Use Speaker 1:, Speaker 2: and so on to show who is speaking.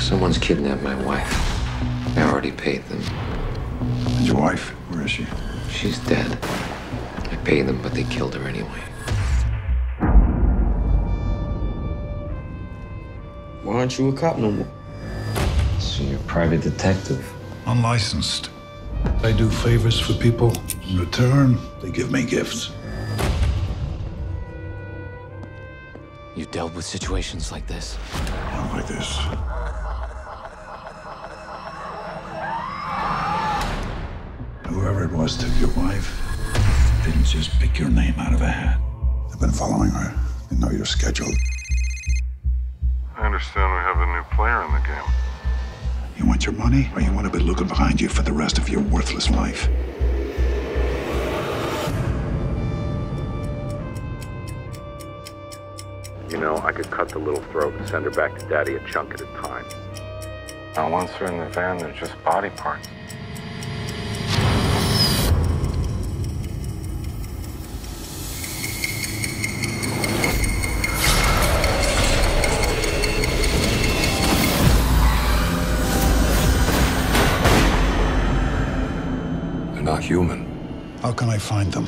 Speaker 1: Someone's kidnapped my wife. I already paid them.
Speaker 2: And your wife? Where is she?
Speaker 1: She's dead. I paid them, but they killed her anyway.
Speaker 3: Why aren't you a cop no more?
Speaker 1: So you're a private detective.
Speaker 2: Unlicensed. I do favors for people. In return, they give me gifts.
Speaker 1: You've dealt with situations like this.
Speaker 2: Not like this. Whoever it was took your wife. Didn't just pick your name out of a hat. They've been following her. They know your schedule.
Speaker 4: I understand we have a new player in the game.
Speaker 2: You want your money, or you want to be looking behind you for the rest of your worthless life?
Speaker 5: You know, I could cut the little throat and send her back to daddy a chunk at a time.
Speaker 4: Now, once they're in the van, they're just body parts.
Speaker 6: Not human.
Speaker 2: How can I find them?